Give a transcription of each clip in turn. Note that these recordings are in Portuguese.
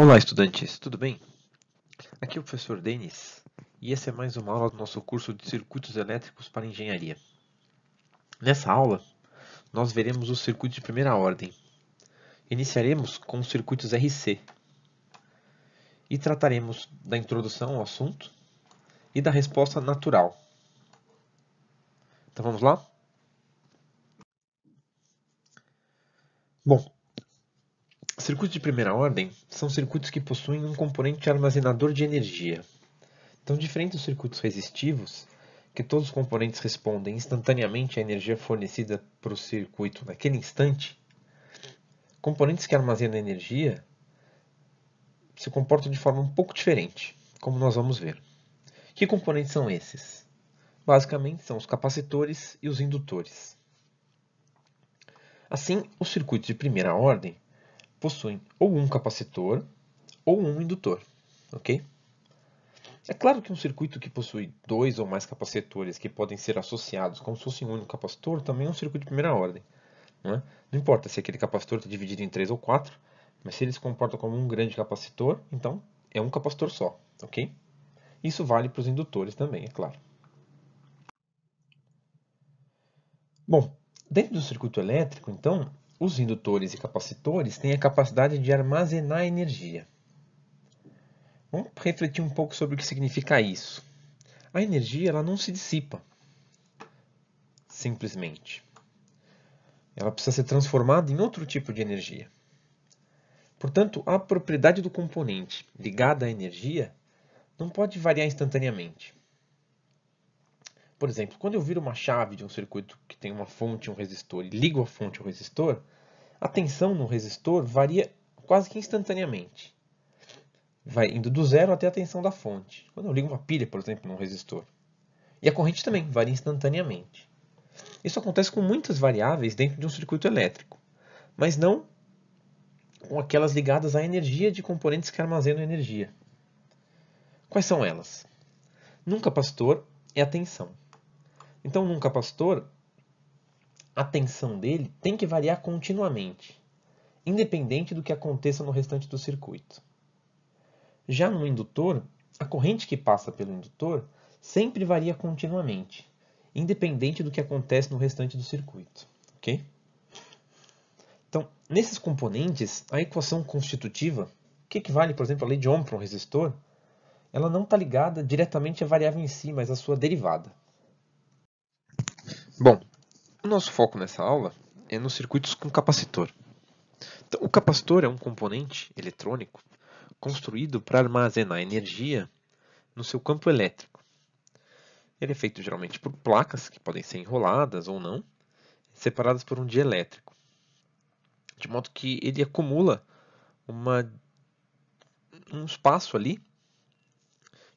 Olá, estudantes, tudo bem? Aqui é o professor Denis e essa é mais uma aula do nosso curso de Circuitos Elétricos para Engenharia. Nessa aula, nós veremos os circuitos de primeira ordem. Iniciaremos com os circuitos RC e trataremos da introdução ao assunto e da resposta natural. Então vamos lá? Bom, circuitos de primeira ordem são circuitos que possuem um componente armazenador de energia. Então, diferente dos circuitos resistivos, que todos os componentes respondem instantaneamente à energia fornecida para o circuito naquele instante, componentes que armazenam energia se comportam de forma um pouco diferente, como nós vamos ver. Que componentes são esses? Basicamente, são os capacitores e os indutores. Assim, os circuitos de primeira ordem possuem ou um capacitor ou um indutor, ok? É claro que um circuito que possui dois ou mais capacitores que podem ser associados como se fosse um único capacitor também é um circuito de primeira ordem. Não, é? não importa se aquele capacitor está dividido em três ou quatro, mas se ele se comporta como um grande capacitor, então é um capacitor só, ok? Isso vale para os indutores também, é claro. Bom, dentro do circuito elétrico, então, os indutores e capacitores têm a capacidade de armazenar energia. Vamos refletir um pouco sobre o que significa isso. A energia ela não se dissipa, simplesmente. Ela precisa ser transformada em outro tipo de energia. Portanto, a propriedade do componente ligada à energia não pode variar instantaneamente. Por exemplo, quando eu viro uma chave de um circuito que tem uma fonte e um resistor e ligo a fonte ao resistor, a tensão no resistor varia quase que instantaneamente. Vai indo do zero até a tensão da fonte. Quando eu ligo uma pilha, por exemplo, num resistor. E a corrente também varia instantaneamente. Isso acontece com muitas variáveis dentro de um circuito elétrico, mas não com aquelas ligadas à energia de componentes que armazenam energia. Quais são elas? Num capacitor é a tensão. Então, num capacitor, a tensão dele tem que variar continuamente, independente do que aconteça no restante do circuito. Já no indutor, a corrente que passa pelo indutor sempre varia continuamente, independente do que acontece no restante do circuito. ok? Então, nesses componentes, a equação constitutiva, que equivale, por exemplo, à lei de Ohm para um resistor, ela não está ligada diretamente à variável em si, mas à sua derivada. Bom, o nosso foco nessa aula é nos circuitos com capacitor. Então, o capacitor é um componente eletrônico construído para armazenar energia no seu campo elétrico. Ele é feito geralmente por placas, que podem ser enroladas ou não, separadas por um dielétrico. De modo que ele acumula uma, um espaço ali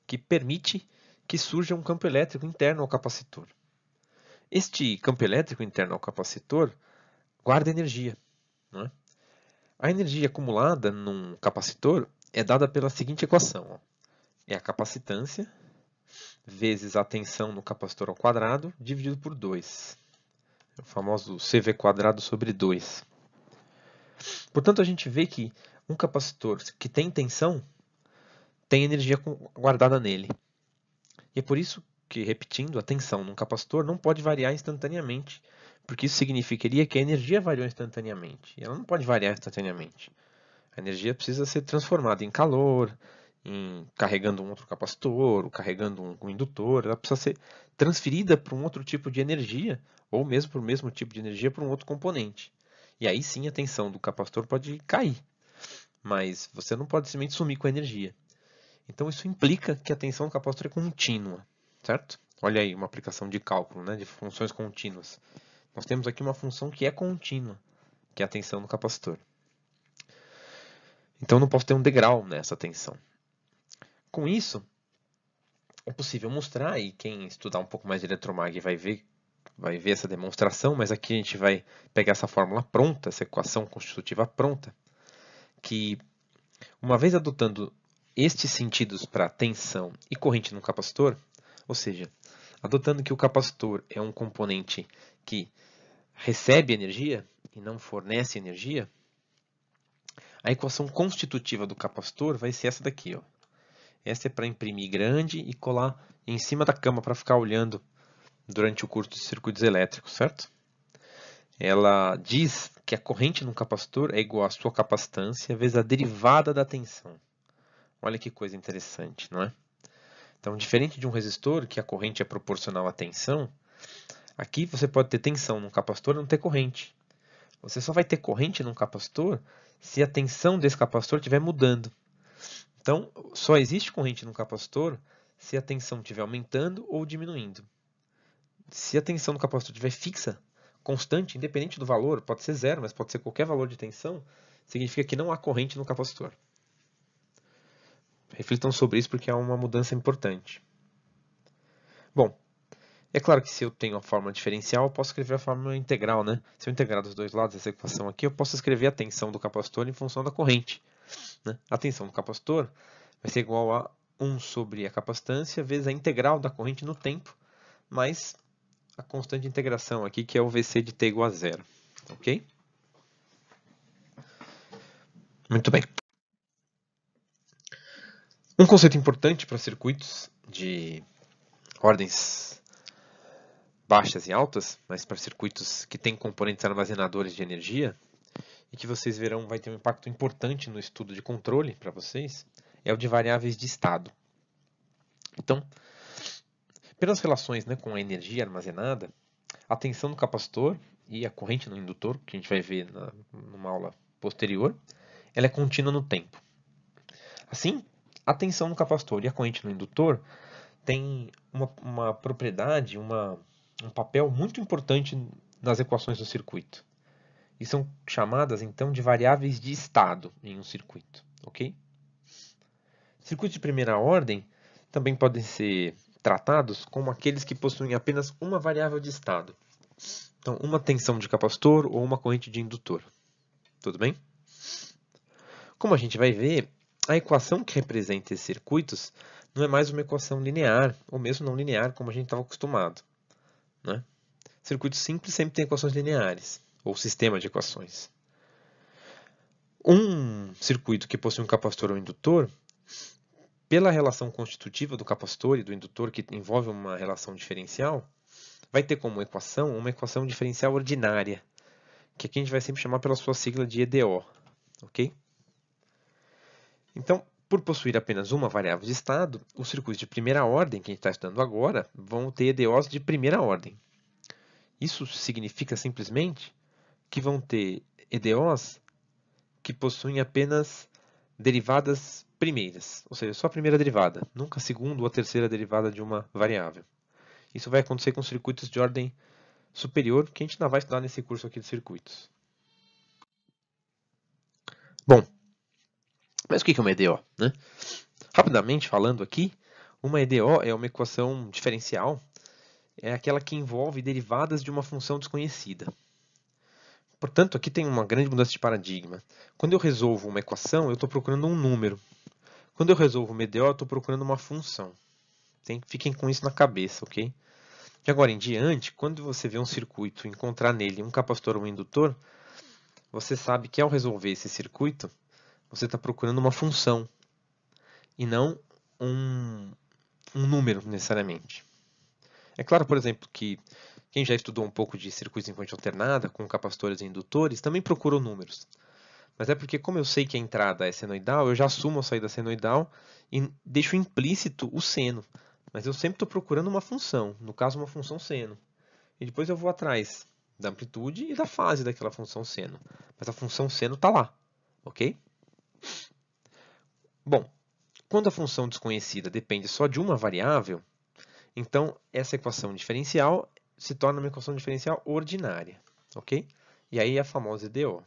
que permite que surja um campo elétrico interno ao capacitor. Este campo elétrico interno ao capacitor guarda energia. É? A energia acumulada num capacitor é dada pela seguinte equação. Ó. É a capacitância vezes a tensão no capacitor ao quadrado dividido por 2. É o famoso CV quadrado sobre 2. Portanto, a gente vê que um capacitor que tem tensão tem energia guardada nele. E é por isso que, repetindo, a tensão num capacitor não pode variar instantaneamente, porque isso significaria que a energia variou instantaneamente. Ela não pode variar instantaneamente. A energia precisa ser transformada em calor, em carregando um outro capacitor, ou carregando um, um indutor. Ela precisa ser transferida para um outro tipo de energia, ou mesmo para o mesmo tipo de energia para um outro componente. E aí sim a tensão do capacitor pode cair. Mas você não pode simplesmente sumir com a energia. Então isso implica que a tensão do capacitor é contínua certo? Olha aí uma aplicação de cálculo, né, de funções contínuas. Nós temos aqui uma função que é contínua, que é a tensão no capacitor. Então não posso ter um degrau nessa tensão. Com isso, é possível mostrar, e quem estudar um pouco mais de eletromag vai ver, vai ver essa demonstração, mas aqui a gente vai pegar essa fórmula pronta, essa equação constitutiva pronta, que uma vez adotando estes sentidos para tensão e corrente no capacitor, ou seja, adotando que o capacitor é um componente que recebe energia e não fornece energia, A equação constitutiva do capacitor vai ser essa daqui. Ó. Essa é para imprimir grande e colar em cima da cama para ficar olhando durante o curso de circuitos elétricos, certo? Ela diz que a corrente no capacitor é igual à sua capacitância vezes a derivada da tensão. Olha que coisa interessante, não é? Então, diferente de um resistor, que a corrente é proporcional à tensão, aqui você pode ter tensão num capacitor e não ter corrente. Você só vai ter corrente num capacitor se a tensão desse capacitor estiver mudando. Então, só existe corrente num capacitor se a tensão estiver aumentando ou diminuindo. Se a tensão do capacitor estiver fixa, constante, independente do valor, pode ser zero, mas pode ser qualquer valor de tensão, significa que não há corrente no capacitor. Reflitam sobre isso porque é uma mudança importante. Bom, é claro que se eu tenho a fórmula diferencial, eu posso escrever a fórmula integral, né? Se eu integrar dos dois lados essa equação aqui, eu posso escrever a tensão do capacitor em função da corrente. Né? A tensão do capacitor vai ser igual a 1 sobre a capacitância vezes a integral da corrente no tempo, mais a constante de integração aqui, que é o VC de t igual a zero. Ok? Muito bem. Um conceito importante para circuitos de ordens baixas e altas, mas para circuitos que têm componentes armazenadores de energia, e que vocês verão vai ter um impacto importante no estudo de controle para vocês, é o de variáveis de estado. Então, pelas relações né, com a energia armazenada, a tensão do capacitor e a corrente no indutor, que a gente vai ver na, numa aula posterior, ela é contínua no tempo. Assim, a tensão no capacitor e a corrente no indutor têm uma, uma propriedade, uma, um papel muito importante nas equações do circuito. E são chamadas, então, de variáveis de estado em um circuito. ok? Circuitos de primeira ordem também podem ser tratados como aqueles que possuem apenas uma variável de estado. Então, uma tensão de capacitor ou uma corrente de indutor. Tudo bem? Como a gente vai ver, a equação que representa esses circuitos não é mais uma equação linear, ou mesmo não linear, como a gente estava acostumado. Né? Circuitos simples sempre têm equações lineares, ou sistema de equações. Um circuito que possui um capacitor ou indutor, pela relação constitutiva do capacitor e do indutor, que envolve uma relação diferencial, vai ter como equação uma equação diferencial ordinária, que aqui a gente vai sempre chamar pela sua sigla de EDO. ok? Então, por possuir apenas uma variável de estado, os circuitos de primeira ordem, que a gente está estudando agora, vão ter EDOs de primeira ordem. Isso significa simplesmente que vão ter EDOs que possuem apenas derivadas primeiras, ou seja, só a primeira derivada, nunca a segunda ou a terceira derivada de uma variável. Isso vai acontecer com circuitos de ordem superior, que a gente ainda vai estudar nesse curso aqui de circuitos. Bom, mas o que é uma EDO? Né? Rapidamente falando aqui, uma EDO é uma equação diferencial, é aquela que envolve derivadas de uma função desconhecida. Portanto, aqui tem uma grande mudança de paradigma. Quando eu resolvo uma equação, eu estou procurando um número. Quando eu resolvo uma EDO, eu estou procurando uma função. Tem, fiquem com isso na cabeça, ok? De agora em diante, quando você vê um circuito e encontrar nele um capacitor ou um indutor, você sabe que ao resolver esse circuito, você está procurando uma função e não um, um número necessariamente. É claro, por exemplo, que quem já estudou um pouco de circuitos em corrente alternada, com capacitores e indutores, também procura números. Mas é porque, como eu sei que a entrada é senoidal, eu já assumo a saída senoidal e deixo implícito o seno. Mas eu sempre estou procurando uma função, no caso, uma função seno. E depois eu vou atrás da amplitude e da fase daquela função seno. Mas a função seno está lá, ok? Bom, quando a função desconhecida depende só de uma variável, então essa equação diferencial se torna uma equação diferencial ordinária, ok? E aí a famosa EDO.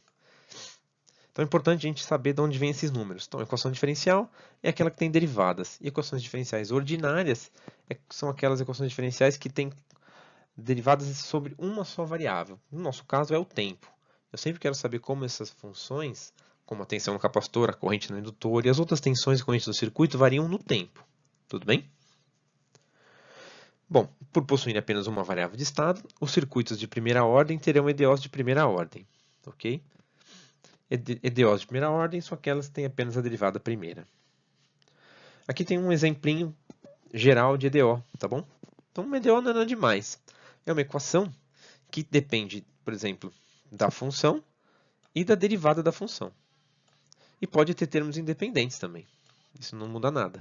Então é importante a gente saber de onde vem esses números. Então, a equação diferencial é aquela que tem derivadas. E equações diferenciais ordinárias é, são aquelas equações diferenciais que têm derivadas sobre uma só variável. No nosso caso é o tempo. Eu sempre quero saber como essas funções como a tensão no capacitor, a corrente no indutor e as outras tensões e correntes do circuito variam no tempo. Tudo bem? Bom, por possuir apenas uma variável de estado, os circuitos de primeira ordem terão EDOs de primeira ordem. ok? EDOs de primeira ordem aquelas que têm apenas a derivada primeira. Aqui tem um exemplinho geral de EDO, tá bom? Então, uma EDO não é nada demais. É uma equação que depende, por exemplo, da função e da derivada da função. E pode ter termos independentes também. Isso não muda nada.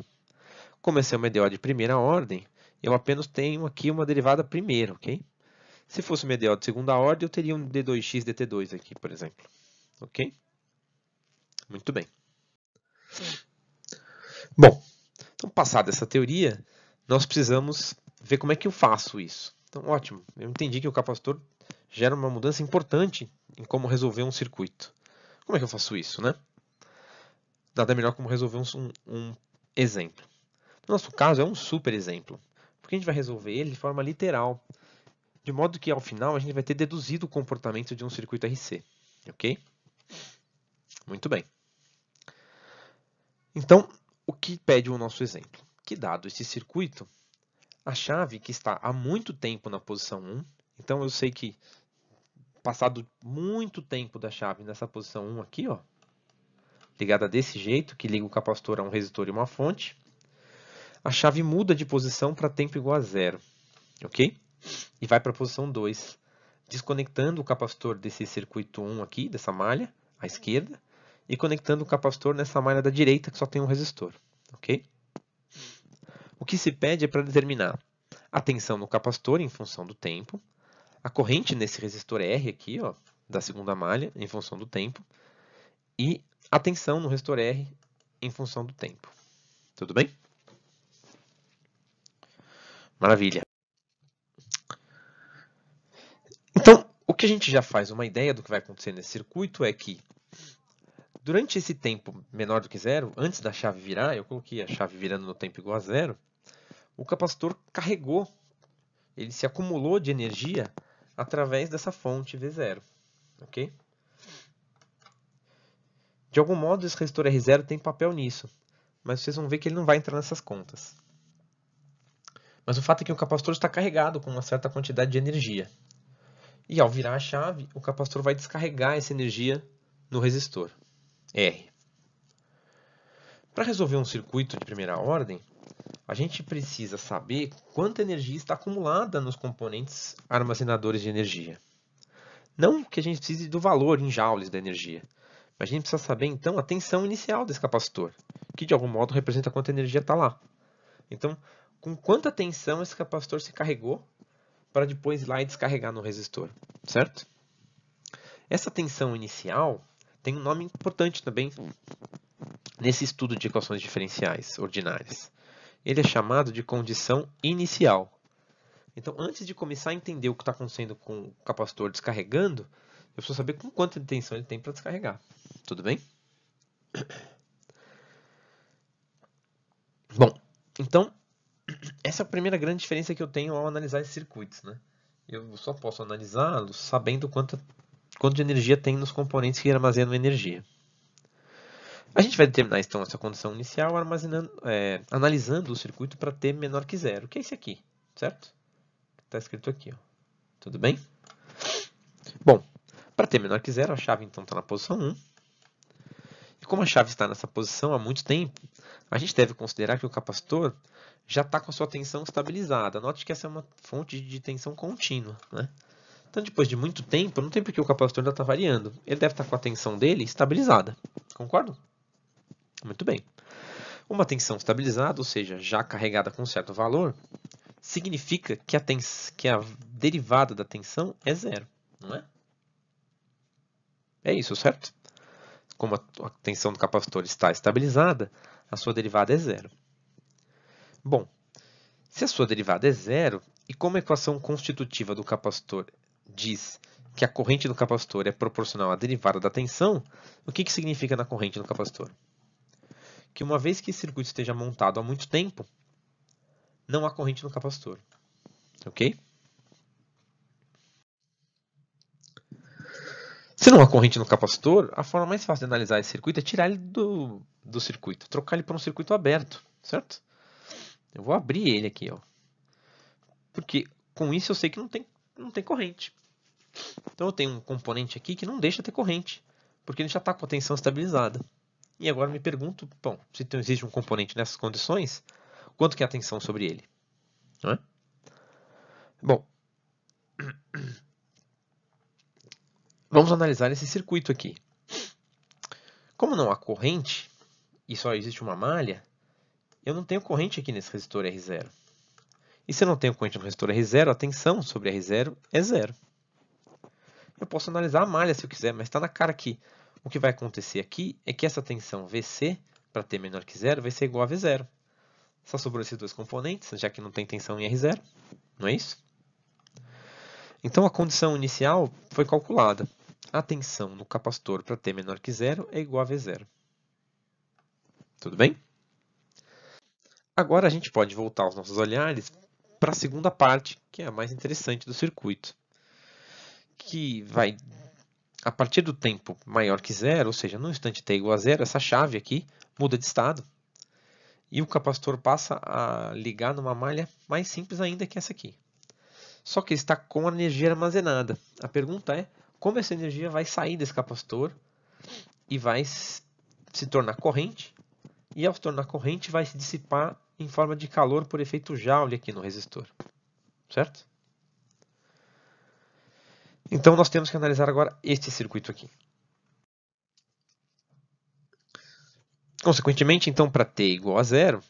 Como essa é uma EDO de primeira ordem, eu apenas tenho aqui uma derivada primeira, ok? Se fosse uma EDO de segunda ordem, eu teria um d2x dt2 aqui, por exemplo. Ok? Muito bem. Bom, então passada essa teoria, nós precisamos ver como é que eu faço isso. Então, ótimo, eu entendi que o capacitor gera uma mudança importante em como resolver um circuito. Como é que eu faço isso, né? Nada melhor como resolver um, um exemplo. No nosso caso, é um super exemplo, porque a gente vai resolver ele de forma literal, de modo que ao final a gente vai ter deduzido o comportamento de um circuito RC, ok? Muito bem. Então, o que pede o nosso exemplo? Que dado esse circuito, a chave que está há muito tempo na posição 1, então eu sei que passado muito tempo da chave nessa posição 1 aqui, ó, ligada desse jeito, que liga o capacitor a um resistor e uma fonte, a chave muda de posição para tempo igual a zero, ok? E vai para a posição 2, desconectando o capacitor desse circuito 1 aqui, dessa malha, à esquerda, e conectando o capacitor nessa malha da direita que só tem um resistor. ok? O que se pede é para determinar a tensão no capacitor em função do tempo, a corrente nesse resistor R aqui, ó, da segunda malha, em função do tempo, e a tensão no resistor R em função do tempo. Tudo bem? Maravilha. Então, o que a gente já faz uma ideia do que vai acontecer nesse circuito é que Durante esse tempo menor do que zero, antes da chave virar, eu coloquei a chave virando no tempo igual a zero, o capacitor carregou, ele se acumulou de energia através dessa fonte V0. ok? De algum modo, esse resistor R0 tem papel nisso, mas vocês vão ver que ele não vai entrar nessas contas. Mas o fato é que o capacitor está carregado com uma certa quantidade de energia. E ao virar a chave, o capacitor vai descarregar essa energia no resistor. R. Para resolver um circuito de primeira ordem, a gente precisa saber quanta energia está acumulada nos componentes armazenadores de energia. Não que a gente precise do valor em joules da energia, mas a gente precisa saber então a tensão inicial desse capacitor, que de algum modo representa quanta energia está lá. Então, com quanta tensão esse capacitor se carregou para depois ir lá e descarregar no resistor, certo? Essa tensão inicial tem um nome importante também nesse estudo de equações diferenciais ordinárias. Ele é chamado de condição inicial. Então, antes de começar a entender o que está acontecendo com o capacitor descarregando, eu preciso saber com quanta tensão ele tem para descarregar. Tudo bem? Bom, então, essa é a primeira grande diferença que eu tenho ao analisar esses circuitos. Né? Eu só posso analisá-los sabendo quanta quanto de energia tem nos componentes que armazenam energia. A gente vai determinar então essa condição inicial armazenando, é, analisando o circuito para t menor que zero, que é esse aqui, certo? Está escrito aqui. Ó. Tudo bem? Bom, para t menor que zero, a chave então está na posição 1. E como a chave está nessa posição há muito tempo, a gente deve considerar que o capacitor já está com a sua tensão estabilizada. Note que essa é uma fonte de tensão contínua. Né? Então, depois de muito tempo, não tem porque o capacitor ainda está variando. Ele deve estar tá com a tensão dele estabilizada. Concordo? Muito bem. Uma tensão estabilizada, ou seja, já carregada com certo valor, significa que a, que a derivada da tensão é zero, não é? É isso, certo? Como a tensão do capacitor está estabilizada, a sua derivada é zero. Bom, se a sua derivada é zero, e como a equação constitutiva do capacitor diz que a corrente do capacitor é proporcional à derivada da tensão, o que, que significa na corrente do capacitor? Que uma vez que esse circuito esteja montado há muito tempo, não há corrente no capacitor. Ok? Se não há corrente no capacitor, a forma mais fácil de analisar esse circuito é tirar ele do, do circuito, trocar ele para um circuito aberto, certo? Eu vou abrir ele aqui, ó. Porque com isso eu sei que não tem, não tem corrente. Então eu tenho um componente aqui que não deixa ter corrente. porque ele já está com a tensão estabilizada. E agora me pergunto, bom, se então existe um componente nessas condições, quanto que é a tensão sobre ele? É? Bom, vamos analisar esse circuito aqui. Como não há corrente, e só existe uma malha, eu não tenho corrente aqui nesse resistor R0. E se eu não tenho corrente no resistor R0, a tensão sobre R0 é zero. Eu posso analisar a malha se eu quiser, mas está na cara que o que vai acontecer aqui é que essa tensão VC, para t menor que zero, vai ser igual a V0. Só sobrou esses dois componentes, já que não tem tensão em R0, não é isso? Então a condição inicial foi calculada. A tensão no capacitor para t menor que zero é igual a V0. Tudo bem? Agora a gente pode voltar os nossos olhares para a segunda parte, que é a mais interessante do circuito, que vai, a partir do tempo maior que zero, ou seja, no instante t igual a zero, essa chave aqui muda de estado, e o capacitor passa a ligar numa malha mais simples ainda que essa aqui. Só que está com a energia armazenada. A pergunta é, como essa energia vai sair desse capacitor e vai se tornar corrente e ao se tornar corrente vai se dissipar em forma de calor por efeito Joule aqui no resistor. Certo? Então nós temos que analisar agora este circuito aqui. Consequentemente, então, para t igual a zero,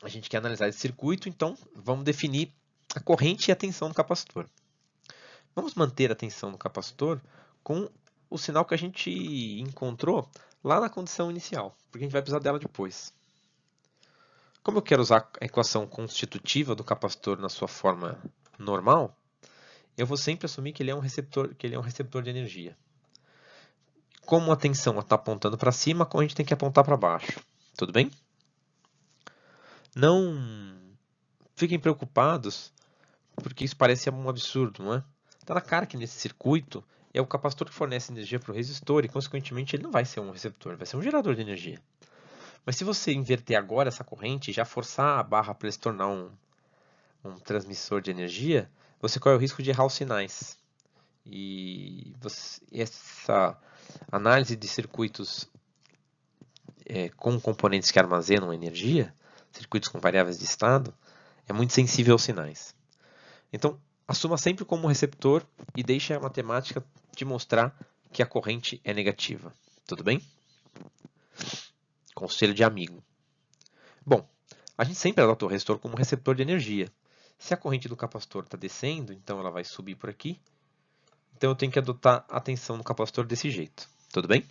a gente quer analisar esse circuito, então vamos definir a corrente e a tensão do capacitor. Vamos manter a tensão do capacitor com o sinal que a gente encontrou lá na condição inicial, porque a gente vai precisar dela depois. Como eu quero usar a equação constitutiva do capacitor na sua forma normal, eu vou sempre assumir que ele é um receptor, que ele é um receptor de energia. Como a tensão está apontando para cima, a corrente tem que apontar para baixo. Tudo bem? Não fiquem preocupados, porque isso parece um absurdo, não é? Está na cara que nesse circuito é o capacitor que fornece energia para o resistor e, consequentemente, ele não vai ser um receptor, vai ser um gerador de energia. Mas se você inverter agora essa corrente e já forçar a barra para ele se tornar um, um transmissor de energia, você corre o risco de errar os sinais. E você, essa análise de circuitos é, com componentes que armazenam energia, circuitos com variáveis de estado, é muito sensível aos sinais. Então, assuma sempre como receptor e deixe a matemática te mostrar que a corrente é negativa. Tudo bem? Conselho de amigo. Bom, a gente sempre adota o resistor como receptor de energia. Se a corrente do capacitor está descendo, então ela vai subir por aqui. Então eu tenho que adotar a tensão no capacitor desse jeito. Tudo bem?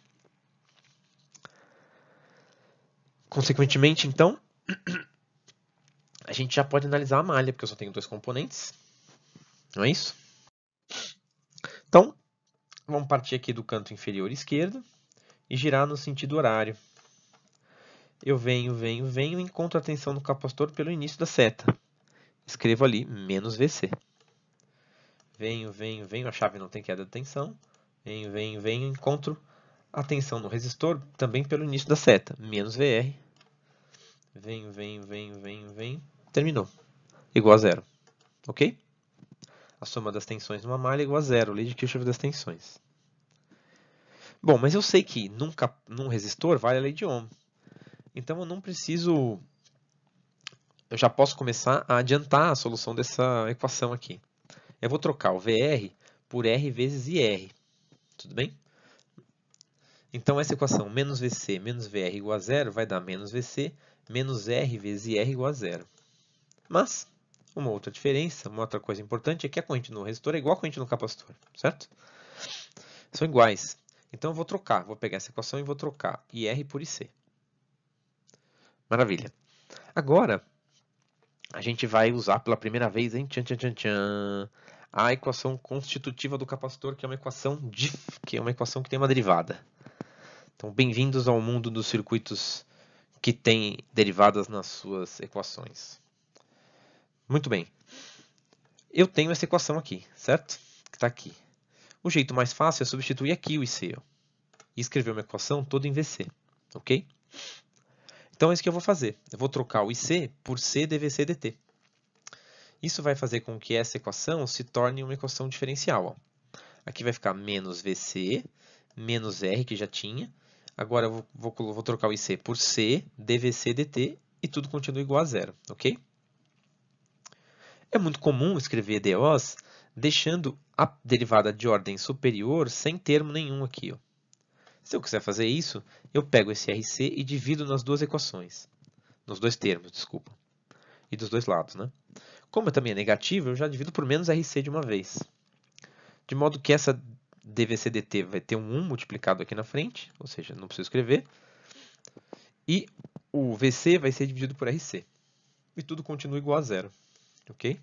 Consequentemente, então, a gente já pode analisar a malha, porque eu só tenho dois componentes. Não é isso? Então, vamos partir aqui do canto inferior esquerdo e girar no sentido horário. Eu venho, venho, venho e encontro a tensão no capacitor pelo início da seta. Escrevo ali menos VC. Venho, venho, venho, a chave não tem queda de tensão. Venho, venho, venho, encontro a tensão no resistor também pelo início da seta, menos VR. Venho, venho, venho, venho, venho, terminou. Igual a zero. Ok? A soma das tensões numa malha é igual a zero, lei de Kirchhoff das tensões. Bom, mas eu sei que num, resistor vale a lei de Ohm. Então eu não preciso... Eu já posso começar a adiantar a solução dessa equação aqui. Eu vou trocar o VR por R vezes IR. Tudo bem? Então essa equação menos VC menos VR igual a zero vai dar menos VC menos R vezes IR igual a zero. Mas uma outra diferença, uma outra coisa importante é que a corrente no resistor é igual a corrente no capacitor, certo? São iguais. Então eu vou trocar, vou pegar essa equação e vou trocar IR por IC. Maravilha. Agora, a gente vai usar pela primeira vez hein? Tchan, tchan, tchan, tchan, a equação constitutiva do capacitor, que é uma equação de, que é uma equação que tem uma derivada. Então, bem-vindos ao mundo dos circuitos que têm derivadas nas suas equações. Muito bem. Eu tenho essa equação aqui, certo? Que está aqui. O jeito mais fácil é substituir aqui o IC e escrever uma equação toda em VC, ok? Então é isso que eu vou fazer. Eu vou trocar o IC por C dVC dt. Isso vai fazer com que essa equação se torne uma equação diferencial. Ó. Aqui vai ficar menos VC menos R, que já tinha. Agora eu vou, vou, vou trocar o IC por C, DVC, DT, e tudo continua igual a zero, ok? É muito comum escrever EDOs deixando a derivada de ordem superior sem termo nenhum aqui. Ó. Se eu quiser fazer isso, eu pego esse RC e divido nas duas equações. Nos dois termos, desculpa. E dos dois lados, né? Como também é negativo, eu já divido por menos RC de uma vez. De modo que essa dvc-dt vai ter um 1 multiplicado aqui na frente, ou seja, não preciso escrever. E o VC vai ser dividido por RC. E tudo continua igual a zero. Ok?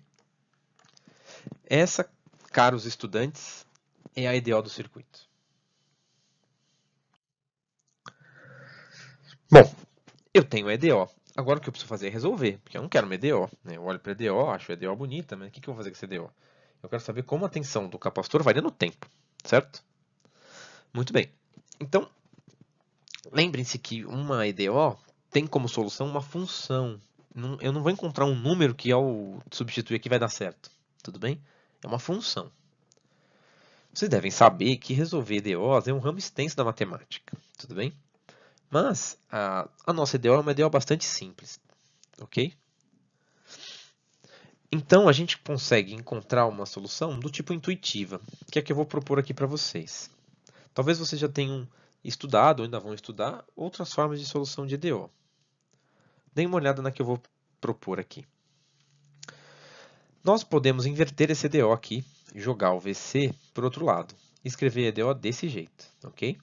Essa, caros estudantes, é a ideal do circuito. Bom, eu tenho a EDO. Agora o que eu preciso fazer é resolver, porque eu não quero uma EDO. Né? Eu olho para a EDO, acho a EDO bonita, mas o que eu vou fazer com essa EDO? Eu quero saber como a tensão do capacitor varia no tempo, certo? Muito bem. Então, lembrem-se que uma EDO tem como solução uma função. Eu não vou encontrar um número que ao substituir aqui vai dar certo. Tudo bem? É uma função. Vocês devem saber que resolver EDOs é um ramo extenso da matemática. Tudo bem? Mas a, a nossa EDO é uma EDO bastante simples. Ok? Então, a gente consegue encontrar uma solução do tipo intuitiva, que é a que eu vou propor aqui para vocês. Talvez vocês já tenham estudado ou ainda vão estudar outras formas de solução de EDO. Deem uma olhada na que eu vou propor aqui. Nós podemos inverter esse EDO aqui, jogar o VC para o outro lado, escrever EDO desse jeito, ok?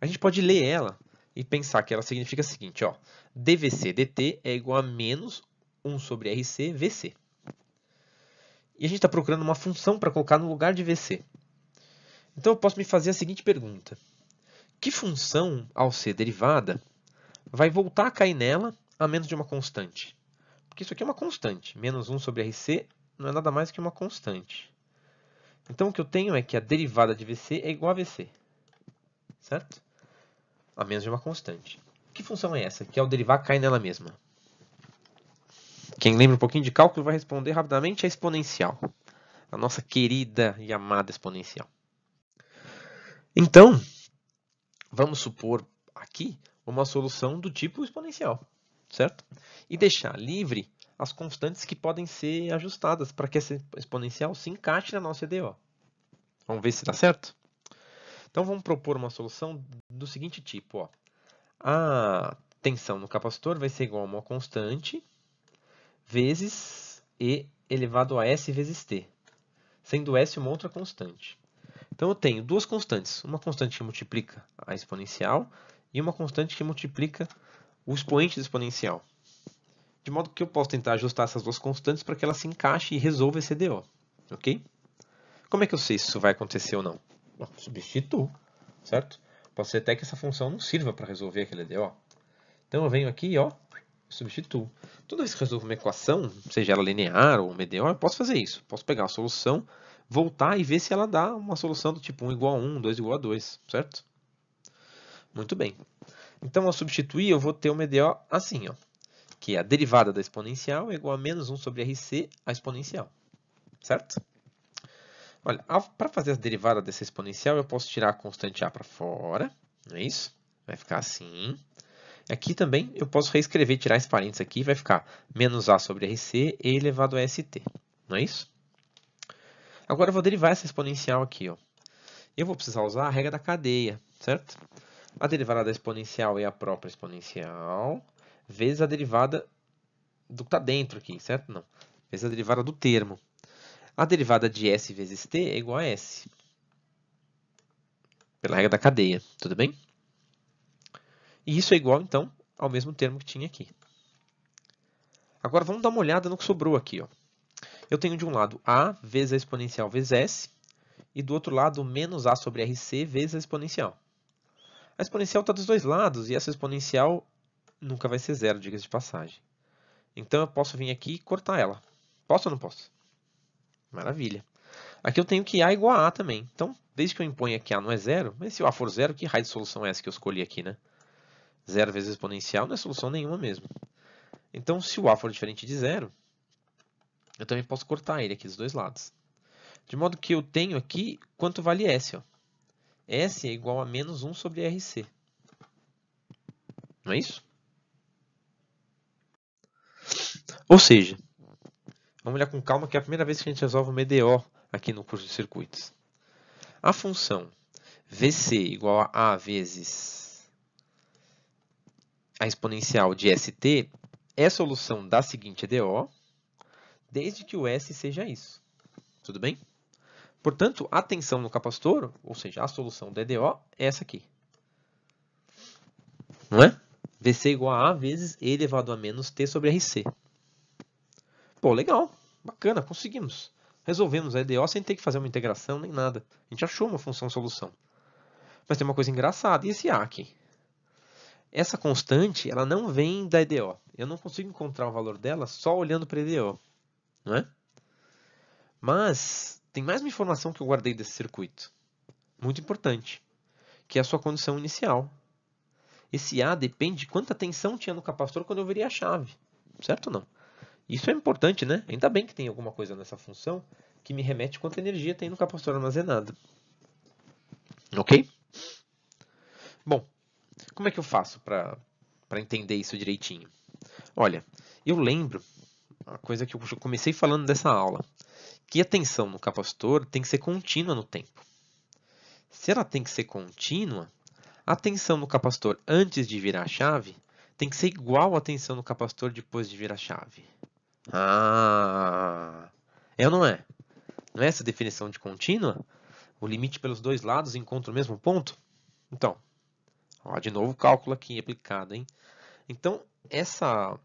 A gente pode ler ela e pensar que ela significa o seguinte, ó, dvc dt é igual a menos 1 sobre RC VC. E a gente está procurando uma função para colocar no lugar de VC. Então eu posso me fazer a seguinte pergunta. Que função, ao ser derivada, vai voltar a cair nela a menos de uma constante? Porque isso aqui é uma constante. Menos 1 sobre RC não é nada mais que uma constante. Então o que eu tenho é que a derivada de VC é igual a VC. Certo? A menos de uma constante. Que função é essa? Que ao derivar cai nela mesma. Quem lembra um pouquinho de cálculo vai responder rapidamente a exponencial. A nossa querida e amada exponencial. Então, vamos supor aqui uma solução do tipo exponencial, certo? E deixar livre as constantes que podem ser ajustadas para que essa exponencial se encaixe na nossa EDO. Vamos ver se dá certo? Então, vamos propor uma solução do seguinte tipo. Ó. A tensão no capacitor vai ser igual a uma constante vezes E elevado a S vezes T, sendo S uma outra constante. Então, eu tenho duas constantes. Uma constante que multiplica a exponencial e uma constante que multiplica o expoente do exponencial. De modo que eu posso tentar ajustar essas duas constantes para que elas se encaixem e resolvam esse DO. Ok? Como é que eu sei se isso vai acontecer ou não? Substituo, certo? Pode ser até que essa função não sirva para resolver aquele DO. Então eu venho aqui, ó, substituo. Toda vez que resolvo uma equação, seja ela linear ou medial, eu posso fazer isso. Posso pegar a solução, voltar e ver se ela dá uma solução do tipo 1 igual a 1, 2 igual a 2, certo? Muito bem. Então, ao substituir, eu vou ter uma EDO assim, ó, que é a derivada da exponencial é igual a menos 1 sobre RC a exponencial, certo? Olha, para fazer a derivada dessa exponencial, eu posso tirar a constante a para fora, não é isso? Vai ficar assim. Aqui também eu posso reescrever, tirar esse parênteses aqui, vai ficar menos A sobre RC e elevado a ST. Não é isso? Agora eu vou derivar essa exponencial aqui. Ó. Eu vou precisar usar a regra da cadeia, certo? A derivada da exponencial é a própria exponencial, vezes a derivada do que está dentro aqui, certo? Não. Vezes a derivada do termo. A derivada de S vezes T é igual a S. Pela regra da cadeia, tudo bem? E isso é igual, então, ao mesmo termo que tinha aqui. Agora vamos dar uma olhada no que sobrou aqui. Ó. Eu tenho de um lado A vezes a exponencial vezes S, e do outro lado menos A sobre RC vezes a exponencial. A exponencial está dos dois lados, e essa exponencial nunca vai ser zero, diga-se de passagem. Então eu posso vir aqui e cortar ela. Posso ou não posso? Maravilha. Aqui eu tenho que A igual a A também. Então, desde que eu imponha que A não é zero, mas se o A for zero, que raio de solução é essa que eu escolhi aqui, né? Zero vezes exponencial não é solução nenhuma mesmo. Então, se o A for diferente de zero, eu também posso cortar ele aqui dos dois lados. De modo que eu tenho aqui quanto vale S. Ó. S é igual a menos 1 sobre RC. Não é isso? Ou seja, vamos olhar com calma que é a primeira vez que a gente resolve uma EDO aqui no curso de circuitos. A função VC igual a A vezes a exponencial de ST é a solução da seguinte EDO, desde que o S seja isso. Tudo bem? Portanto, a tensão no capacitor, ou seja, a solução da EDO, é essa aqui. Não é? VC igual a A vezes E elevado a menos T sobre RC. Pô, legal. Bacana, conseguimos. Resolvemos a EDO sem ter que fazer uma integração nem nada. A gente achou uma função solução. Mas tem uma coisa engraçada. E esse A aqui? Essa constante, ela não vem da EDO. Eu não consigo encontrar o valor dela só olhando para a EDO. Não é? Mas tem mais uma informação que eu guardei desse circuito. Muito importante. Que é a sua condição inicial. Esse A depende de quanta tensão tinha no capacitor quando eu virei a chave. Certo ou não? Isso é importante, né? Ainda bem que tem alguma coisa nessa função que me remete quanta energia tem no capacitor armazenado. Ok? Bom, como é que eu faço para entender isso direitinho? Olha, eu lembro, a coisa que eu comecei falando dessa aula, que a tensão no capacitor tem que ser contínua no tempo. Se ela tem que ser contínua, a tensão no capacitor antes de virar a chave tem que ser igual à tensão no capacitor depois de virar a chave. Ah, é ou não é? Não é essa definição de contínua? O limite pelos dois lados encontra o mesmo ponto? Então, ó, de novo o cálculo aqui aplicado. Hein? Então, essa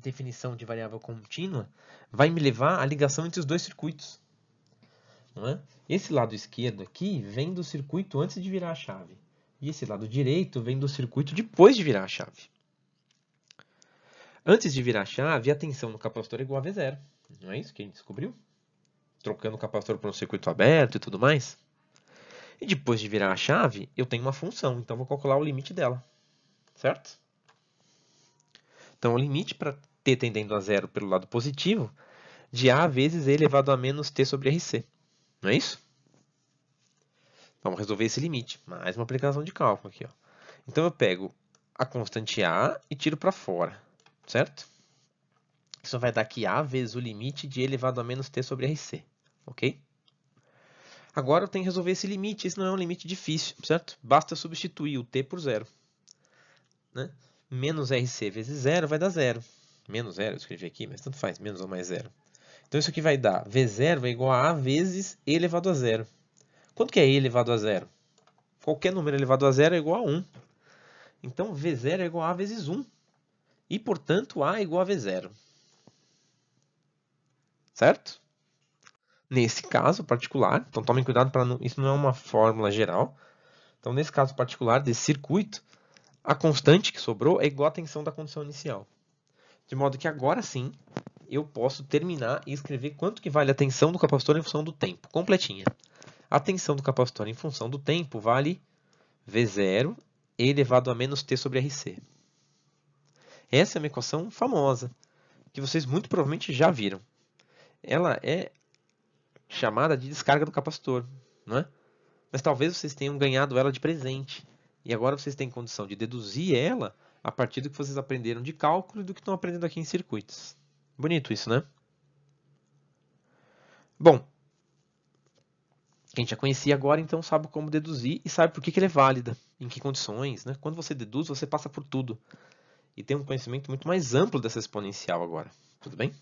definição de variável contínua vai me levar à ligação entre os dois circuitos. É? Esse lado esquerdo aqui vem do circuito antes de virar a chave. E esse lado direito vem do circuito depois de virar a chave. Antes de virar a chave, a tensão no capacitor é igual a V0. Não é isso que a gente descobriu? Trocando o capacitor para um circuito aberto e tudo mais. E depois de virar a chave, eu tenho uma função, então vou calcular o limite dela. Certo? Então, o limite para t tendendo a zero pelo lado positivo de a vezes e elevado a menos t sobre rc. Não é isso? Vamos resolver esse limite. Mais uma aplicação de cálculo aqui. Ó. Então, eu pego a constante a e tiro para fora. Certo? Isso vai dar aqui a vezes o limite de elevado a menos t sobre rc. Ok? Agora eu tenho que resolver esse limite. Esse não é um limite difícil, certo? Basta substituir o t por zero. Né? Menos rc vezes zero vai dar zero. Menos zero, eu escrevi aqui, mas tanto faz, menos ou mais zero. Então isso aqui vai dar v0 é igual a a vezes e elevado a zero. Quanto que é e elevado a zero? Qualquer número elevado a zero é igual a 1. Então, V0 é igual a A vezes 1. E, portanto, A é igual a V0. Certo? Nesse caso particular, então tomem cuidado para isso não é uma fórmula geral. Então, nesse caso particular desse circuito, a constante que sobrou é igual à tensão da condição inicial. De modo que agora sim, eu posso terminar e escrever quanto que vale a tensão do capacitor em função do tempo, completinha. A tensão do capacitor em função do tempo vale V0 elevado a menos T sobre RC. Essa é uma equação famosa, que vocês muito provavelmente já viram. Ela é chamada de descarga do capacitor, não é? Mas talvez vocês tenham ganhado ela de presente. E agora vocês têm condição de deduzir ela a partir do que vocês aprenderam de cálculo e do que estão aprendendo aqui em circuitos. Bonito isso, né? Bom, gente já conhecia agora, então sabe como deduzir e sabe por que, que é válida, em que condições. Né? Quando você deduz, você passa por tudo. E tem um conhecimento muito mais amplo dessa exponencial agora. Tudo bem?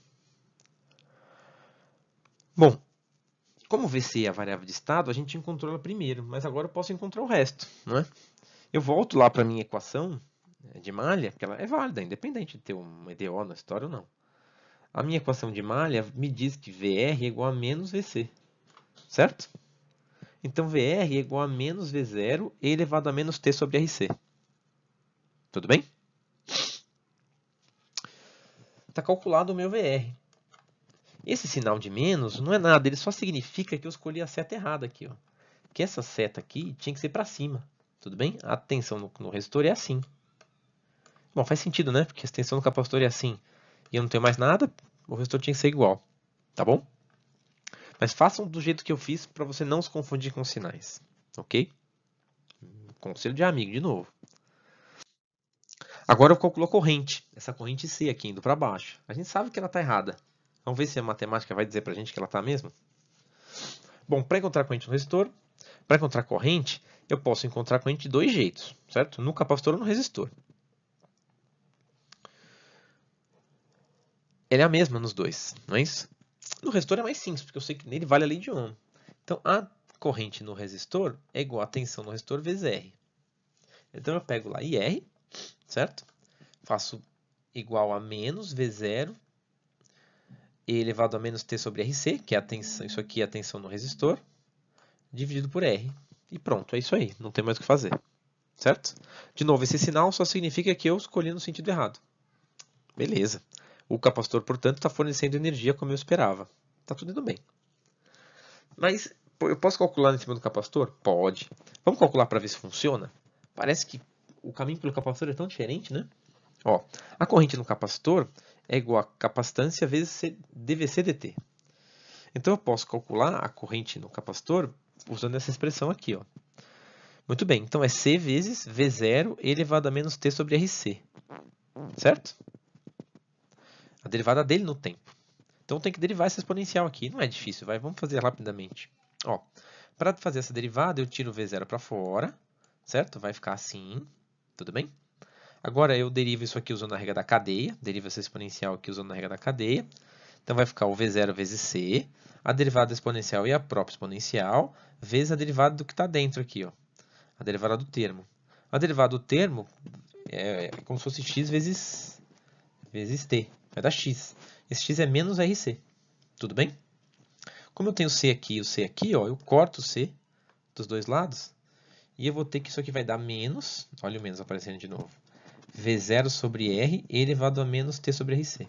Bom, como VC é a variável de estado, a gente encontrou ela primeiro, mas agora eu posso encontrar o resto. Não é? Eu volto lá para a minha equação né, de malha, que ela é válida, independente de ter uma EDO na história ou não. A minha equação de malha me diz que VR é igual a menos VC. Certo? Então, VR é igual a menos V0 elevado a menos T sobre RC. Tudo bem? Está calculado o meu VR. Esse sinal de menos não é nada, ele só significa que eu escolhi a seta errada aqui. Ó. Que essa seta aqui tinha que ser para cima. Tudo bem? A tensão no, no resistor é assim. Bom, faz sentido, né? Porque a tensão no capacitor é assim. E eu não tenho mais nada, o resistor tinha que ser igual. Tá bom? Mas façam do jeito que eu fiz para você não se confundir com os sinais, ok? conselho de amigo de novo. Agora eu calculo a corrente, essa corrente C aqui indo para baixo. A gente sabe que ela está errada. Vamos ver se a matemática vai dizer para a gente que ela está mesmo? Bom, para encontrar a corrente no resistor, para encontrar a corrente, eu posso encontrar a corrente de dois jeitos, certo? No capacitor ou no resistor. Ela é a mesma nos dois, não é isso? No resistor é mais simples, porque eu sei que nele vale a lei de Ohm. Então, a corrente no resistor é igual a tensão no resistor vezes R. Então, eu pego lá IR, certo? Faço igual a menos V0 E elevado a menos T sobre RC, que é a tensão, isso aqui é a tensão no resistor, dividido por R. E pronto, é isso aí, não tem mais o que fazer. Certo? De novo, esse sinal só significa que eu escolhi no sentido errado. Beleza. O capacitor, portanto, está fornecendo energia como eu esperava. Está tudo indo bem. Mas eu posso calcular em cima do capacitor? Pode. Vamos calcular para ver se funciona? Parece que o caminho pelo capacitor é tão diferente, né? Ó, a corrente no capacitor é igual a capacitância vezes dVc dt. Então eu posso calcular a corrente no capacitor usando essa expressão aqui. Ó. Muito bem, então é C vezes V0 elevado a menos T sobre RC. Certo? A derivada dele no tempo. Então tem que derivar essa exponencial aqui. Não é difícil, vai. Vamos fazer rapidamente. Para fazer essa derivada, eu tiro o V0 para fora. Certo? Vai ficar assim. Tudo bem? Agora eu derivo isso aqui usando a regra da cadeia. Derivo essa exponencial aqui usando a regra da cadeia. Então vai ficar o V0 vezes C, a derivada exponencial e a própria exponencial, vezes a derivada do que está dentro aqui, ó. a derivada do termo. A derivada do termo é, é como se fosse x vezes, vezes t, vai dar x. Esse x é menos RC, tudo bem? Como eu tenho C aqui e o C aqui, ó, eu corto o C dos dois lados, e eu vou ter que isso aqui vai dar menos, olha o menos aparecendo de novo, V0 sobre R elevado a menos T sobre RC.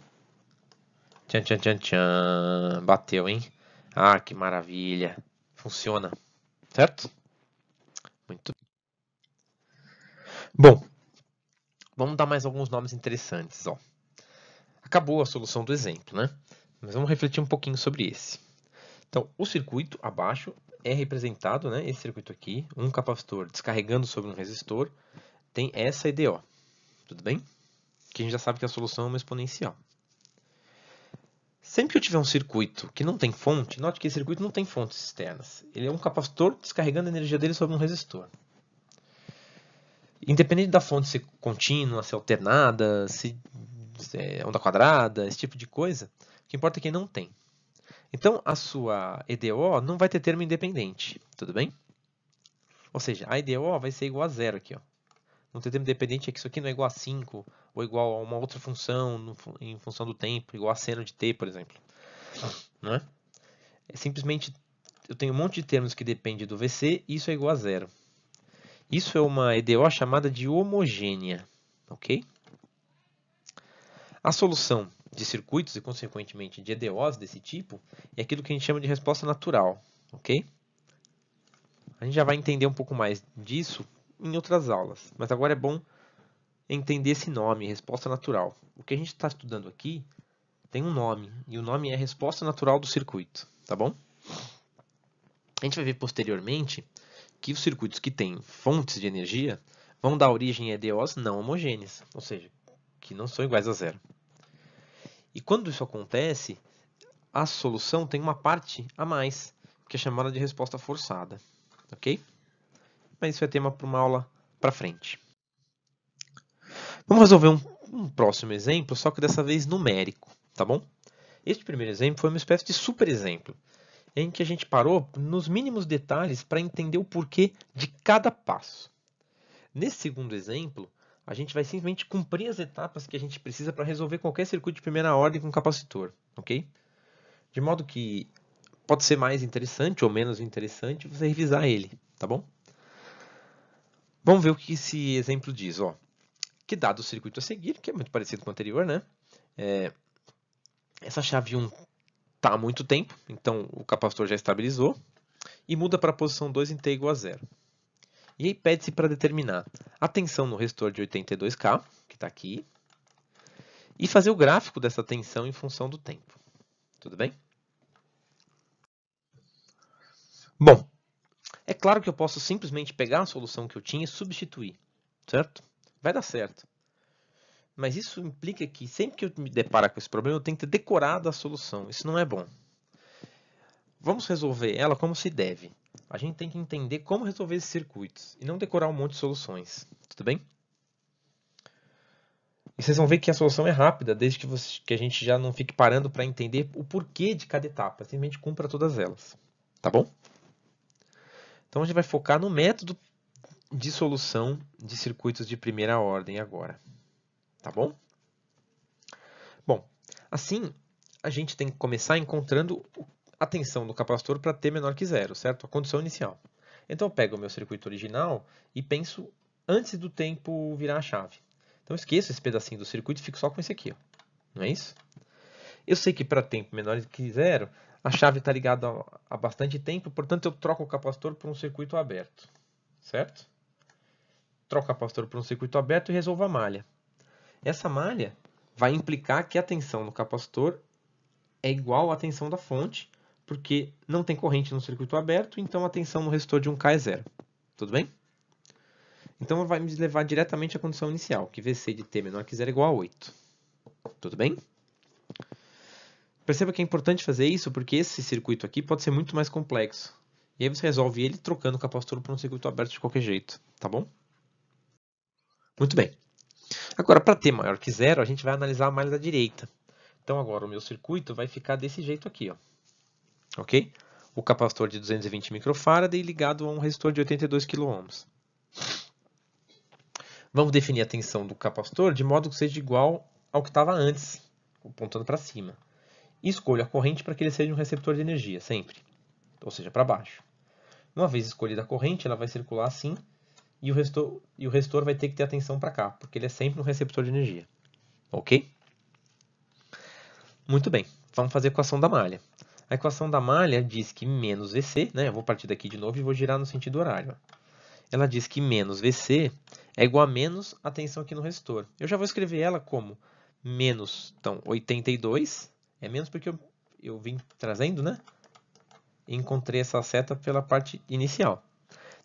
Tchan, tchan, tchan, tchan. Bateu, hein? Ah, que maravilha. Funciona. Certo? Muito Bom, vamos dar mais alguns nomes interessantes. Ó. Acabou a solução do exemplo, né? Mas vamos refletir um pouquinho sobre esse. Então, o circuito abaixo é representado, né, esse circuito aqui, um capacitor descarregando sobre um resistor, tem essa EDO. Tudo bem? Que a gente já sabe que a solução é uma exponencial. Sempre que eu tiver um circuito que não tem fonte, note que esse circuito não tem fontes externas. Ele é um capacitor descarregando a energia dele sobre um resistor. Independente da fonte ser contínua, ser alternada, se é onda quadrada, esse tipo de coisa, o que importa é que não tem. Então, a sua EDO não vai ter termo independente, tudo bem? Ou seja, a EDO vai ser igual a zero aqui. Ó. Não ter termo independente é que isso aqui não é igual a 5, ou igual a uma outra função no, em função do tempo, igual a seno de t, por exemplo. Não é? é simplesmente, eu tenho um monte de termos que dependem do VC, e isso é igual a zero. Isso é uma EDO chamada de homogênea, ok? A solução de circuitos e, consequentemente, de EDOs desse tipo é aquilo que a gente chama de resposta natural, ok? A gente já vai entender um pouco mais disso em outras aulas, mas agora é bom entender esse nome, resposta natural. O que a gente está estudando aqui tem um nome, e o nome é resposta natural do circuito, tá bom? A gente vai ver posteriormente que os circuitos que têm fontes de energia vão dar origem a EDOs não homogêneas, ou seja, que não são iguais a zero. E quando isso acontece, a solução tem uma parte a mais, que é chamada de resposta forçada, ok? Mas isso é tema para uma aula para frente. Vamos resolver um, um, próximo exemplo, só que dessa vez numérico, tá bom? Este primeiro exemplo foi uma espécie de super exemplo, em que a gente parou nos mínimos detalhes para entender o porquê de cada passo. Nesse segundo exemplo, a gente vai simplesmente cumprir as etapas que a gente precisa para resolver qualquer circuito de primeira ordem com capacitor, ok? De modo que pode ser mais interessante ou menos interessante você revisar ele, tá bom? Vamos ver o que esse exemplo diz, ó que dado o circuito a seguir, que é muito parecido com o anterior, né? É, essa chave 1 está há muito tempo, então o capacitor já estabilizou, e muda para a posição 2 em t igual a zero. E aí pede-se para determinar a tensão no resistor de 82K, que está aqui, e fazer o gráfico dessa tensão em função do tempo. Tudo bem? Bom, É claro que eu posso simplesmente pegar a solução que eu tinha e substituir, certo? Vai dar certo. Mas isso implica que sempre que eu me deparar com esse problema, eu tenho que ter decorado a solução. Isso não é bom. Vamos resolver ela como se deve. A gente tem que entender como resolver esses circuitos e não decorar um monte de soluções. Tudo bem? E vocês vão ver que a solução é rápida, desde que, você, que a gente já não fique parando para entender o porquê de cada etapa. Simplesmente cumpra todas elas. Tá bom? Então a gente vai focar no método de solução de circuitos de primeira ordem agora. Tá bom? Bom, assim a gente tem que começar encontrando a tensão do capacitor para T menor que zero, certo? A condição inicial. Então eu pego o meu circuito original e penso antes do tempo virar a chave. Então eu esqueço esse pedacinho do circuito e fico só com esse aqui. Ó. Não é isso? Eu sei que para tempo menor que zero, a chave está ligada há bastante tempo, portanto eu troco o capacitor por um circuito aberto. Certo? Troco o capacitor por um circuito aberto e resolvo a malha. Essa malha vai implicar que a tensão no capacitor é igual à tensão da fonte, porque não tem corrente no circuito aberto, então a tensão no resistor de 1K é zero. Tudo bem? Então vai me levar diretamente à condição inicial, que VC de t menor que zero é igual a 8. Tudo bem? Perceba que é importante fazer isso porque esse circuito aqui pode ser muito mais complexo. E aí você resolve ele trocando o capacitor por um circuito aberto de qualquer jeito, tá bom? Muito bem. Agora, para t maior que zero, a gente vai analisar a malha da direita. Então agora o meu circuito vai ficar desse jeito aqui, ó. Ok? O capacitor de 220 microfarad ligado a um resistor de 82 kΩ. Vamos definir a tensão do capacitor de modo que seja igual ao que estava antes, apontando para cima. E escolho a corrente para que ele seja um receptor de energia, sempre. Ou seja, para baixo. Uma vez escolhida a corrente, ela vai circular assim, e o resistor, e o vai ter que ter atenção para cá, porque ele é sempre um receptor de energia. Ok? Muito bem, vamos fazer a equação da malha. A equação da malha diz que menos VC, né, eu vou partir daqui de novo e vou girar no sentido horário. Ela diz que menos VC é igual a menos a tensão aqui no resistor. Eu já vou escrever ela como menos, então, 82, é menos porque eu, eu vim trazendo, né? Encontrei essa seta pela parte inicial.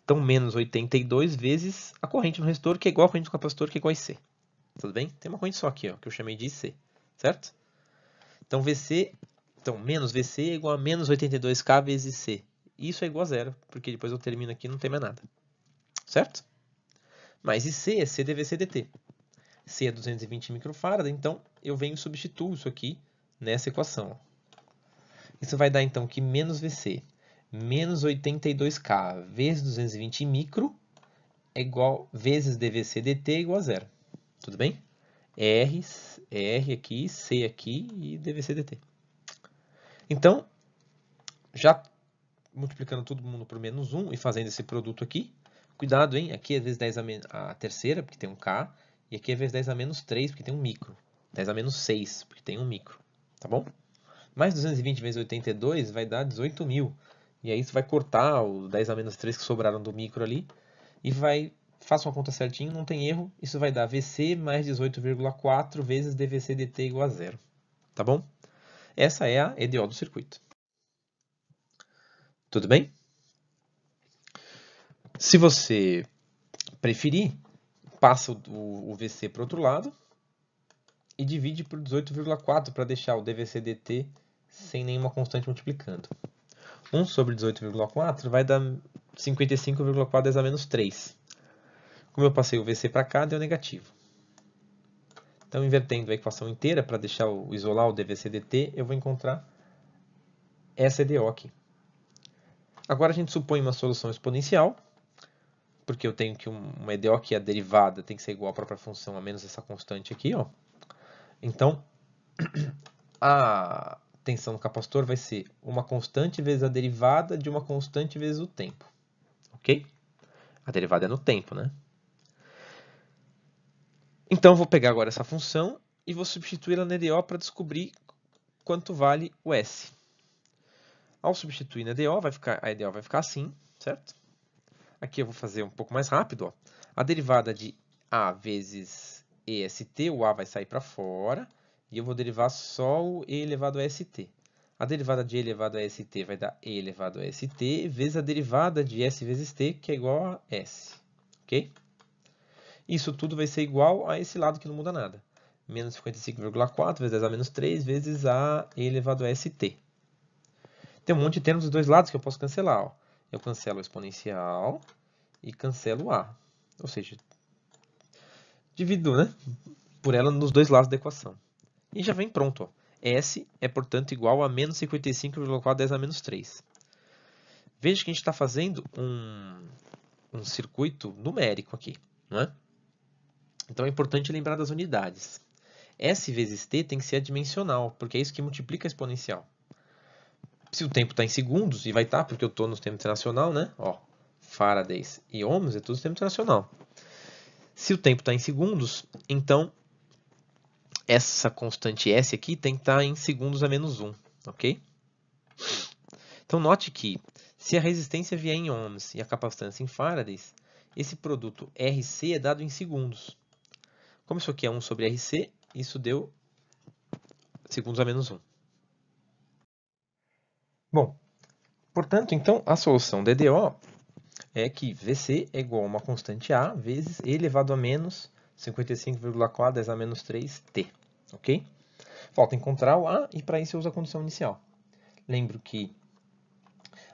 Então, menos 82 vezes a corrente no resistor, que é igual a corrente do capacitor, que é igual a IC. Tudo bem? Tem uma corrente só aqui, ó, que eu chamei de IC, certo? Então, VC, então, menos VC é igual a menos 82K vezes C. Isso é igual a zero, porque depois eu termino aqui e não tem mais nada. Certo? Mas IC é C dVC dt. C é 220 microfarad, então eu venho e substituo isso aqui nessa equação. Isso vai dar então que menos VC menos 82K vezes 220 micro é igual vezes dVC dt é igual a zero. Tudo bem? R, R aqui, C aqui e dVC dt. Então, já multiplicando todo mundo por menos 1 e fazendo esse produto aqui, Cuidado, hein? Aqui é vezes 10 a, a terceira, porque tem um K. E aqui é vezes 10 a menos 3, porque tem um micro. 10 a menos 6, porque tem um micro. Tá bom? Mais 220 vezes 82 vai dar 18 mil. E aí você vai cortar o 10 a menos 3 que sobraram do micro ali. E vai... Faça uma conta certinho, não tem erro. Isso vai dar VC mais 18,4 vezes DVC dt igual a zero. Tá bom? Essa é a EDO do circuito. Tudo bem? Se você preferir, passa o, o VC para o outro lado e divide por 18,4 para deixar o DVC dt sem nenhuma constante multiplicando. 1 sobre 18,4 vai dar 55,4 10 a menos 3. Como eu passei o VC para cá, deu negativo. Então, invertendo a equação inteira para deixar o, isolar o DVC dt, eu vou encontrar essa EDO aqui. Agora a gente supõe uma solução exponencial porque eu tenho que um, uma EDO que é a derivada tem que ser igual à própria função a menos essa constante aqui, ó. Então, a tensão do capacitor vai ser uma constante vezes a derivada de uma constante vezes o tempo. Ok? A derivada é no tempo, né? Então, eu vou pegar agora essa função e vou substituí-la na EDO para descobrir quanto vale o S. Ao substituir na EDO, vai ficar, a EDO vai ficar assim, certo? Aqui eu vou fazer um pouco mais rápido. Ó. A derivada de A vezes EST, o A vai sair para fora, e eu vou derivar só o E elevado a ST. A derivada de e elevado a st vai dar e elevado a st, vezes a derivada de s vezes t, que é igual a s. Ok? Isso tudo vai ser igual a esse lado que não muda nada. Menos 55,4 vezes 10 a menos 3 vezes a elevado a st. Tem um monte de termos dos dois lados que eu posso cancelar. Ó. Eu cancelo o exponencial e cancelo a. Ou seja, divido né, por ela nos dois lados da equação. E já vem pronto. Ó. S é, portanto, igual a menos 55,4 10 a menos 3. Veja que a gente está fazendo um, um circuito numérico aqui. Não é? Então é importante lembrar das unidades. S vezes t tem que ser adimensional, porque é isso que multiplica a exponencial. Se o tempo está em segundos, e vai estar, tá, porque eu estou no sistema internacional, né? Ó, Faradays e ohms é tudo sistema internacional. Se o tempo está em segundos, então essa constante S aqui tem que estar tá em segundos a menos 1, ok? Então note que se a resistência vier em ohms e a capacitância em faradays, esse produto RC é dado em segundos. Como isso aqui é 1 sobre RC, isso deu segundos a menos 1. Bom, portanto, então, a solução DDO é que VC é igual a uma constante A vezes E elevado a menos 55,4 10 a menos 3t, ok? Falta encontrar o A e para isso eu uso a condição inicial. Lembro que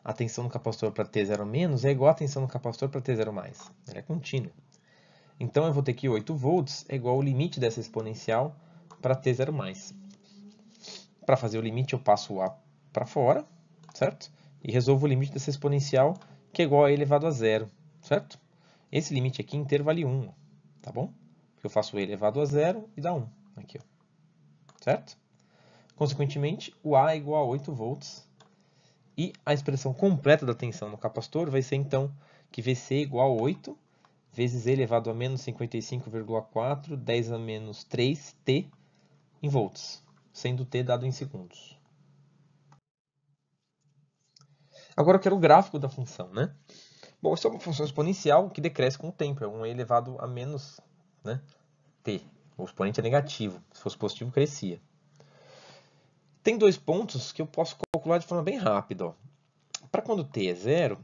a tensão no capacitor para T0 menos é igual a tensão no capacitor para T0 mais. Ela é contínua. Então eu vou ter que 8 volts é igual ao limite dessa exponencial para T0 mais. Para fazer o limite eu passo o A para fora, certo? E resolvo o limite dessa exponencial que é igual a E elevado a zero, certo? Esse limite aqui inteiro vale 1, tá bom? Porque eu faço E elevado a zero e dá 1, aqui, ó. certo? Consequentemente, o A é igual a 8 volts e a expressão completa da tensão no capacitor vai ser, então, que VC é igual a 8 vezes E elevado a menos 55,4, 10 a menos 3t em volts, sendo t dado em segundos. Agora eu quero o gráfico da função, né? Bom, isso é uma função exponencial que decresce com o tempo, é um elevado a menos né, t. O expoente é negativo, se fosse positivo, crescia. Tem dois pontos que eu posso calcular de forma bem rápida. Para quando t é zero,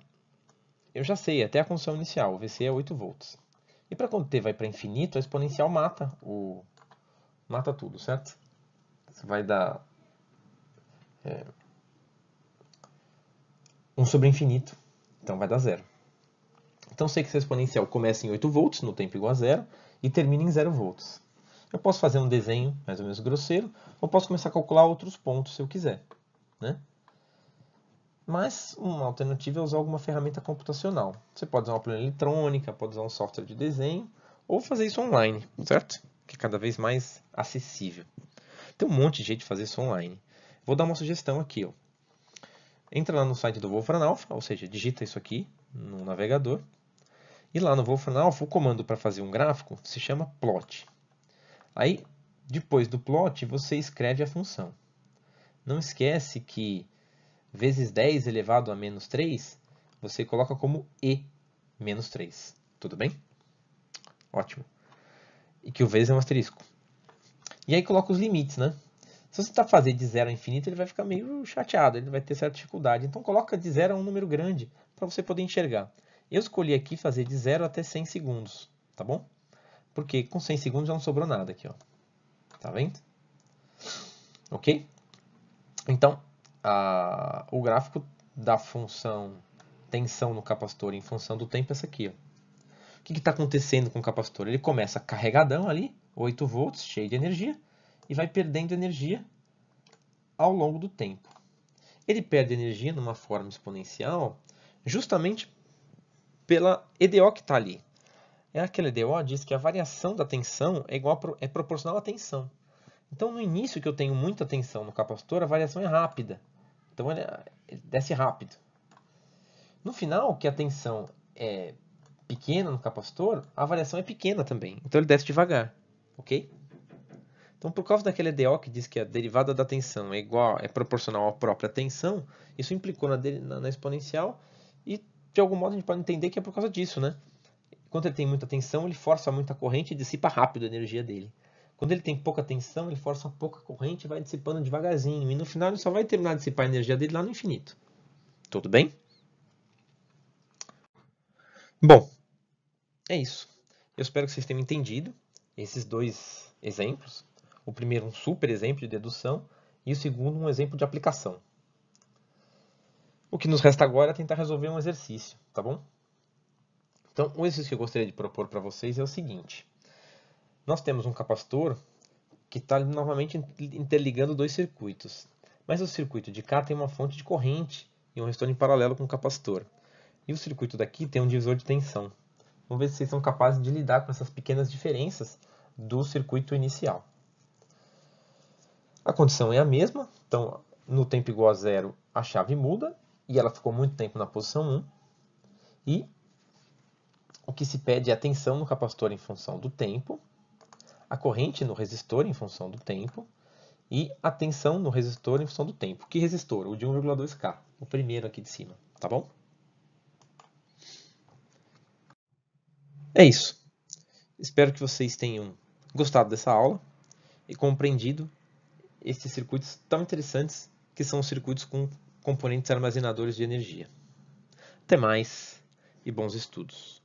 eu já sei, até a função inicial, o VC é 8 volts. E para quando t vai para infinito, a exponencial mata o mata tudo, certo? Isso vai dar é, 1 sobre infinito. Então vai dar zero. Então sei que essa exponencial começa em 8 volts, no tempo igual a zero, e termina em 0 volts. Eu posso fazer um desenho mais ou menos grosseiro, ou posso começar a calcular outros pontos se eu quiser. Né? Mas uma alternativa é usar alguma ferramenta computacional. Você pode usar uma planilha eletrônica, pode usar um software de desenho, ou fazer isso online, certo? Que é cada vez mais acessível. Tem um monte de jeito de fazer isso online. Vou dar uma sugestão aqui. Ó entra lá no site do Wolfram Alpha, ou seja, digita isso aqui no navegador. E lá no Wolfram Alpha, o comando para fazer um gráfico se chama plot. Aí, depois do plot, você escreve a função. Não esquece que vezes 10 elevado a menos 3, você coloca como e menos 3. Tudo bem? Ótimo. E que o vezes é um asterisco. E aí coloca os limites, né? Se você está fazendo de 0 a infinito, ele vai ficar meio chateado, ele vai ter certa dificuldade. Então coloca de 0 a um número grande para você poder enxergar. Eu escolhi aqui fazer de 0 até 100 segundos, tá bom? Porque com 100 segundos já não sobrou nada aqui, ó. Tá vendo? Ok? Então, a, o gráfico da função tensão no capacitor em função do tempo é essa aqui, ó. O que está acontecendo com o capacitor? Ele começa carregadão ali, 8 volts, cheio de energia e vai perdendo energia ao longo do tempo. Ele perde energia numa forma exponencial justamente pela EDO que está ali. É aquela EDO diz que a variação da tensão é, igual é proporcional à tensão. Então, no início que eu tenho muita tensão no capacitor, a variação é rápida. Então, ele, ele desce rápido. No final, que a tensão é pequena no capacitor, a variação é pequena também. Então, ele desce devagar. Ok? Então, por causa daquele EDO que diz que a derivada da tensão é igual, é proporcional à própria tensão, isso implicou na, na, na, exponencial e, de algum modo, a gente pode entender que é por causa disso, né? Quando ele tem muita tensão, ele força muita corrente e dissipa rápido a energia dele. Quando ele tem pouca tensão, ele força pouca corrente e vai dissipando devagarzinho. E no final ele só vai terminar de dissipar a energia dele lá no infinito. Tudo bem? Bom, é isso. Eu espero que vocês tenham entendido esses dois exemplos. O primeiro um super exemplo de dedução e o segundo um exemplo de aplicação. O que nos resta agora é tentar resolver um exercício, tá bom? Então, o exercício que eu gostaria de propor para vocês é o seguinte. Nós temos um capacitor que está novamente interligando dois circuitos. Mas o circuito de cá tem uma fonte de corrente e um resistor em paralelo com o capacitor. E o circuito daqui tem um divisor de tensão. Vamos ver se vocês são capazes de lidar com essas pequenas diferenças do circuito inicial. A condição é a mesma, então no tempo igual a zero a chave muda e ela ficou muito tempo na posição 1. E o que se pede é a tensão no capacitor em função do tempo a corrente no resistor em função do tempo e a tensão no resistor em função do tempo. Que resistor? O de 1,2K, o primeiro aqui de cima, tá bom? É isso. Espero que vocês tenham gostado dessa aula e compreendido esses circuitos tão interessantes que são os circuitos com componentes armazenadores de energia. Até mais e bons estudos!